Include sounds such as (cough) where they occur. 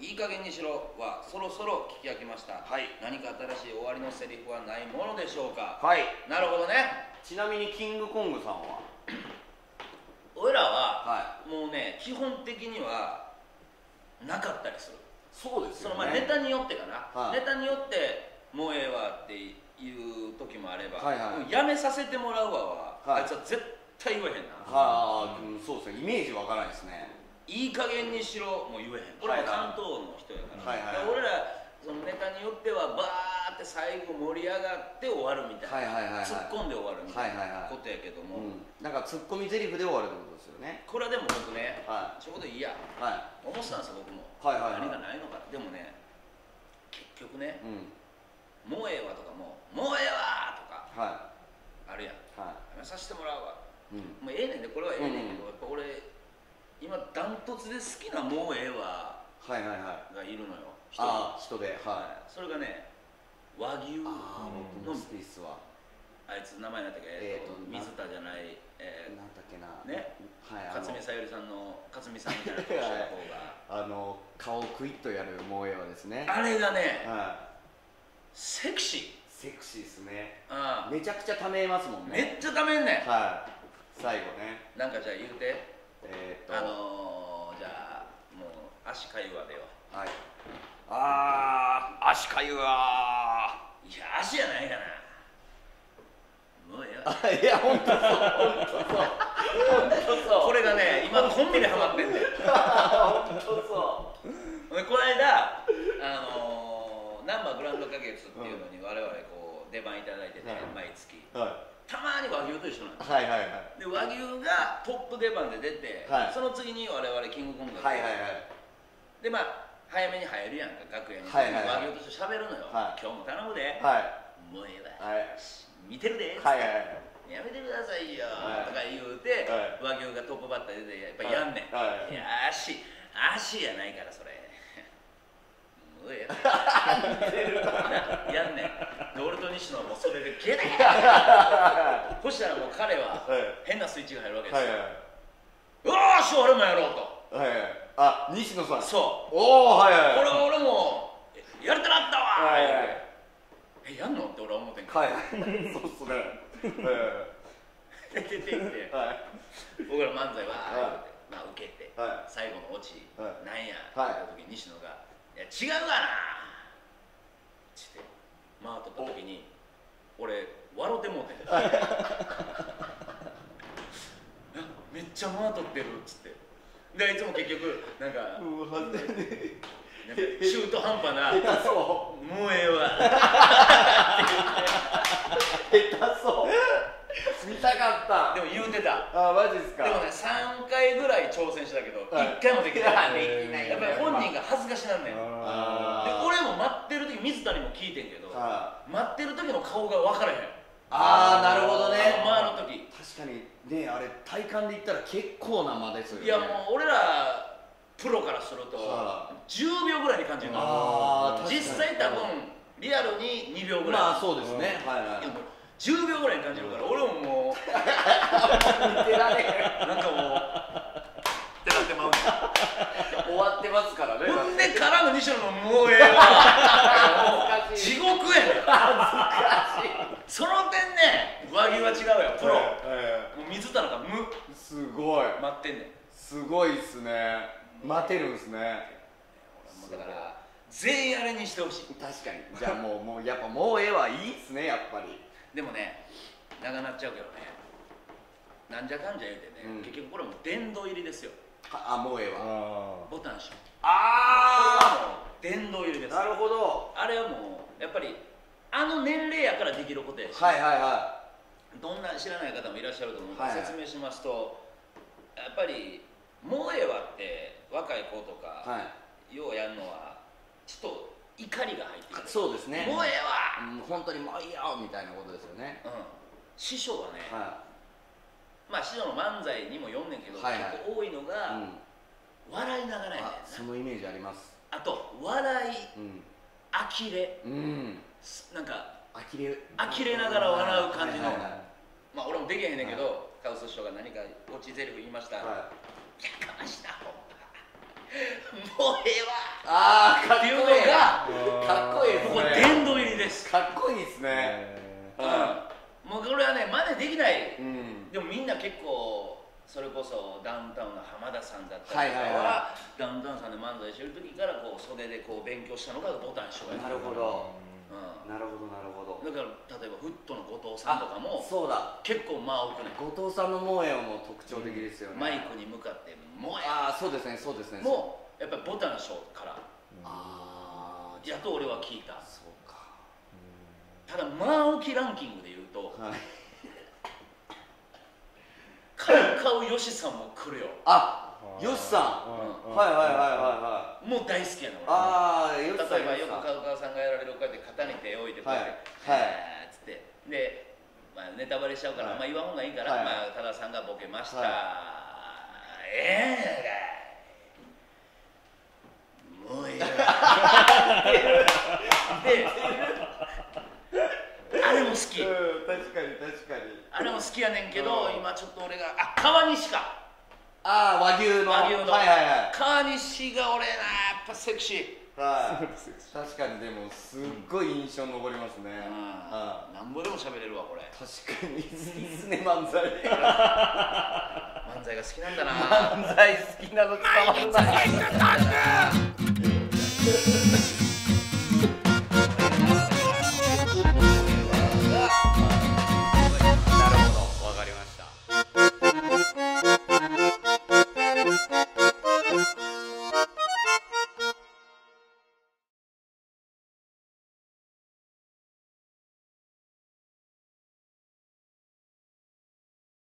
いい加減にしろはそろそろ聞き飽きました、はい。何か新しい終わりのセリフはないものでしょうか。はい。なるほどね。ちなみにキングコングさんは？俺らははもうね基本的にはなかったりする。そうですそのまあネタによってかな、はい。ネタによってもうええわっていう時もあれば、はいはい。うんやめさせてもらうわは、はい。あいつは絶対言えへんな、はあ、うん、そうですね。イメージわからないですねいい加減にしろ。も言えへん。これは関東の人やから、はいはい。で俺らそのネタによってはバーって最後盛り上がって終わるみたいな、はいはいはいはい。突っ込んで終わるみたいはいはいはい。なことやけども、うん。なんかツッコミ台詞で終わるってことですよね。これはでも僕ねはちょうどいいや。い。は思ってたんですよ僕も、はいはいはい。何がないのかでもね結局ねいうん「もうええわ」とかも「もうええわ」とかはあるやん。い。はやめさせてもらうわ。いうん。もうええねんでこれはええねんけど、やっぱ俺今ダントツで好きな「もうええわはいはいはい」がいるのよ。一人ああ人でははい。それがね和牛いああ僕もの好きっすわ。あいつ名前なんだっけ、えーとえーと水田じゃない、えなんだっけな。ね？はいー、あの勝見さゆりさんの勝見さんみたいな人の方が (laughs) あの顔クイッとやる萌えはですね。あれがねはセクシいセクシーですね。ーあ。めちゃくちゃためますもんめねっちゃためんねはい。最後ね。んなんかじゃあ言うてえー、っと。あのー、じゃあもう足かゆわでよはい。あー足かゆわいや足じゃないかな。もうええわ。ーいや本当そう。本当そう。本当そう。これがね今コンビでハマってんねん。本当そでこの間あのー、ナンバーグランド花月っていうのに我々こう出番いただいてて、はい。毎月。うはたまに和牛と一緒なんです。いはいはいはい。で和牛がトップ出番で出て、はい。その次に我々キングコングがはいはいはい。でまあ早めに入るやんか楽屋に、はいはいはい。和牛として喋るのよ、はい。今日も頼むで、はい。もうええわ、はい。見てるで、はいはいはい。やめてくださいよ、はい。とか言うて、は和牛がトップバッターで出てやっぱやんねん、はい。いや足足やないからそれもうええわやんねん。で俺と西野はもうそれでゲラゲラそしたらもう彼は変なスイッチが入るわけですよ、はいはいよーし俺もやろうとはいはいあ西野さんそうおおはいはいこれ俺もやりたなったわ、はいはいえやんのって俺は思ってん。けど、はいそうっすねは出てってい僕ら漫才は、はまあ受けて、は最後のオチ、はいなんや、って時に西野が「違うがな」つって回っとった時に俺笑うてもうて (laughs) めっちゃ回っとってるっつって。でいつも結局なんか中途半端な下手そ「もうええわ」う (laughs) 下手そう見たかった。でも言うてた。あマジっすか。でもね3回ぐらい挑戦したけどはい。1回もできない。できないやっぱり本人が恥ずかしなんねんで俺も待ってる時水谷も聞いてんけどは待ってる時の顔が分からへん。ああなるほどね。あの前の時。確かにねあれ体感で言ったら結構な間ですよね。いやもう俺らプロからするとは10秒ぐらいに感じるの実際多分リアルに2秒ぐらい、まあそうですね。はいはい10秒ぐらいに感じるから俺も (laughs) もう。なんかもうってなってまうねん終わってますからね。ほんでからの西野のもうええわ。地獄やねん。その点ね和牛は違うよプロ、もう水田なんか無。すごい。待ってんねん。すごいっすね。待てるんすね。だから全員あれにしてほしい。確かに。じゃあもうもうやっぱもうええわ。いいっすねやっぱりでもね長なっちゃうけどねなんじゃかんじゃ言うてね、うん。結局これも殿堂入りですよ。はあもうええわ。ボタン師匠あ殿堂入りですなるほど。あれはもうやっぱりあの年齢やからできることやし、はいはいはどんな知らない方もいらっしゃると思うから、はいはい。説明しますとやっぱり「もうええわ」って若い子といか、はようやるのはちょっと怒りが入ってくいる。そうですね。もうええわ。うん本当にもういいよみたいなことですよね。うん、師匠はね、はまあ師匠の漫才にも読んねんけど、はいはい。結構多いのい、が、うん、笑いながらやねそのイメージあります。なあと笑いうん呆れ。うん。なんか呆れ。呆れながら笑う感じの。はいはいはい。まあ俺もできへんねんけど、カウス師匠が何か落ち台詞言いました、はやかましなほんまもうええわ。ああかっこいいっていうのがかっこいいですここね殿堂入りです、かっこいいですね。うん。はもうこれはね真似できない。いうん。でもみんな結構それこそダウンタウンの浜田さんだったりとかは,、はいはいはダウンタウンさんで漫才してる時からこう袖でこう勉強したのがボタン師匠やなるほど。うなるほどなるほど。ん、だから例えばフットの後藤さんとかもそうだ。結構間を置くね後藤さんの萌えはもう特徴的ですよね、マイクに向かって「もうああそうですねそうですね。もうやっぱりボタン師匠から。ああやっと俺は聞いた。そうか。ただ間置きランキングで言うとはい。カウカウヨシさんも来るよ。あよしさん。うん。はいはいはいはいはい。もう大好きやな俺。ああよしさん例えばよくよしさ肩に手を置い。てこうやってはい「はーっつって。で、まあ、ネタバレしちゃうから、はい。あんま言わん方がいいから、はい。まあ、多田さんがボケました、はええ。やないかいもうええわ。であれも好き。うん確かに確かに。あれも好きやねんけどうん。今ちょっと俺があ川西か。ああ和牛の。和牛の。はいはいはい。川西が俺なやっぱセクシーはい。確かにでもすっごい印象に残りますね。うん。はなんぼでも喋れるわこれ。い確かに。いいっすね漫才。漫才が好きなんだな。漫才好きなの伝わるな